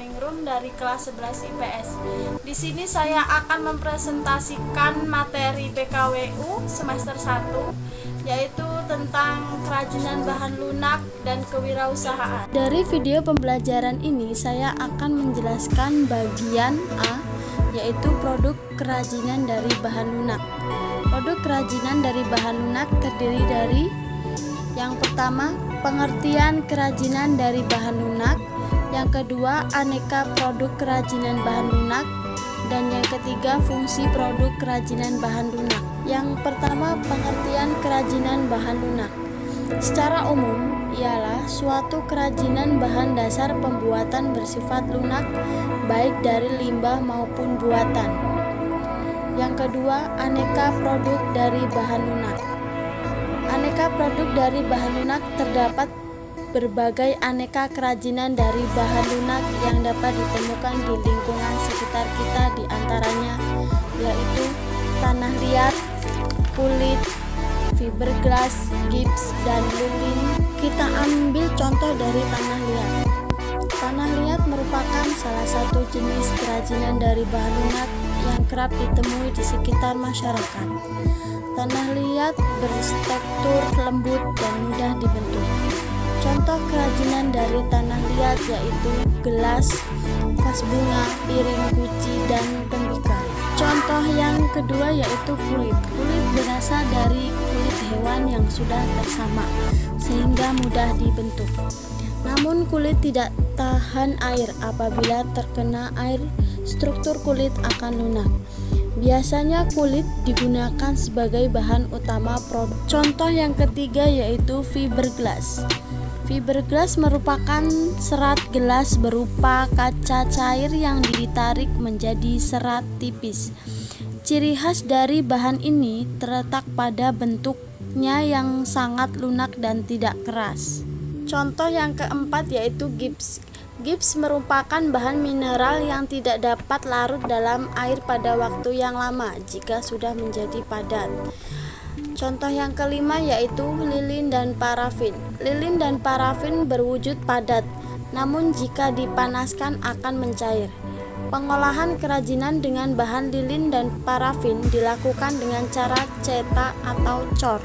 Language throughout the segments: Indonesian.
Learning Room dari kelas 11 IPS. Di sini saya akan mempresentasikan materi PKWU semester 1 yaitu tentang kerajinan bahan lunak dan kewirausahaan. Dari video pembelajaran ini saya akan menjelaskan bagian A yaitu produk kerajinan dari bahan lunak. Produk kerajinan dari bahan lunak terdiri dari yang pertama, pengertian kerajinan dari bahan lunak. Yang kedua, aneka produk kerajinan bahan lunak. Dan yang ketiga, fungsi produk kerajinan bahan lunak. Yang pertama, pengertian kerajinan bahan lunak. Secara umum, ialah suatu kerajinan bahan dasar pembuatan bersifat lunak, baik dari limbah maupun buatan. Yang kedua, aneka produk dari bahan lunak. Aneka produk dari bahan lunak terdapat berbagai aneka kerajinan dari bahan lunak yang dapat ditemukan di lingkungan sekitar kita di antaranya yaitu tanah liat, kulit, fiberglass, gips, dan lilin. Kita ambil contoh dari tanah liat. Tanah liat merupakan salah satu jenis kerajinan dari bahan lunak yang kerap ditemui di sekitar masyarakat. Tanah liat berstruktur lembut dan mudah dibentuk. Contoh kerajinan dari tanah liat yaitu gelas, vas bunga, piring guci, dan tembikar. Contoh yang kedua yaitu kulit. Kulit berasal dari kulit hewan yang sudah tersamak sehingga mudah dibentuk. Namun kulit tidak tahan air apabila terkena air, struktur kulit akan lunak. Biasanya kulit digunakan sebagai bahan utama produk. Contoh yang ketiga yaitu fiberglass. Fiberglass merupakan serat gelas berupa kaca cair yang ditarik menjadi serat tipis. Ciri khas dari bahan ini terletak pada bentuknya yang sangat lunak dan tidak keras. Contoh yang keempat yaitu gips. Gips merupakan bahan mineral yang tidak dapat larut dalam air pada waktu yang lama jika sudah menjadi padat. Contoh yang kelima yaitu lilin dan parafin. Lilin dan parafin berwujud padat, namun jika dipanaskan akan mencair. Pengolahan kerajinan dengan bahan lilin dan parafin dilakukan dengan cara cetak atau cor.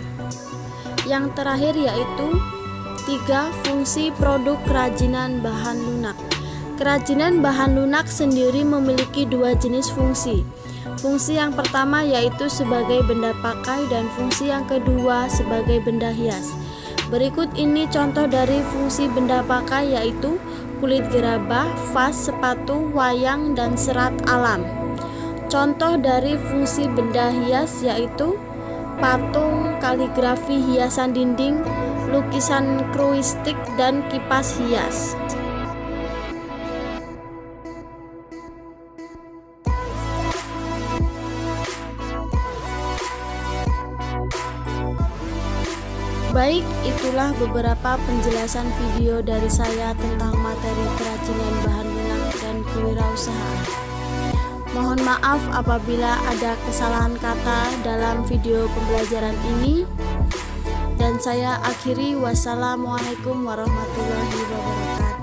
Yang terakhir yaitu tiga fungsi produk kerajinan bahan lunak. Kerajinan bahan lunak sendiri memiliki dua jenis fungsi Fungsi yang pertama yaitu sebagai benda pakai dan fungsi yang kedua sebagai benda hias. Berikut ini contoh dari fungsi benda pakai yaitu kulit gerabah, vas, sepatu, wayang, dan serat alam. Contoh dari fungsi benda hias yaitu patung, kaligrafi hiasan dinding, lukisan kruistik, dan kipas hias. Baik, itulah beberapa penjelasan video dari saya tentang materi kerajinan bahan lunak dan kewirausahaan. Mohon maaf apabila ada kesalahan kata dalam video pembelajaran ini dan saya akhiri wassalamualaikum warahmatullahi wabarakatuh.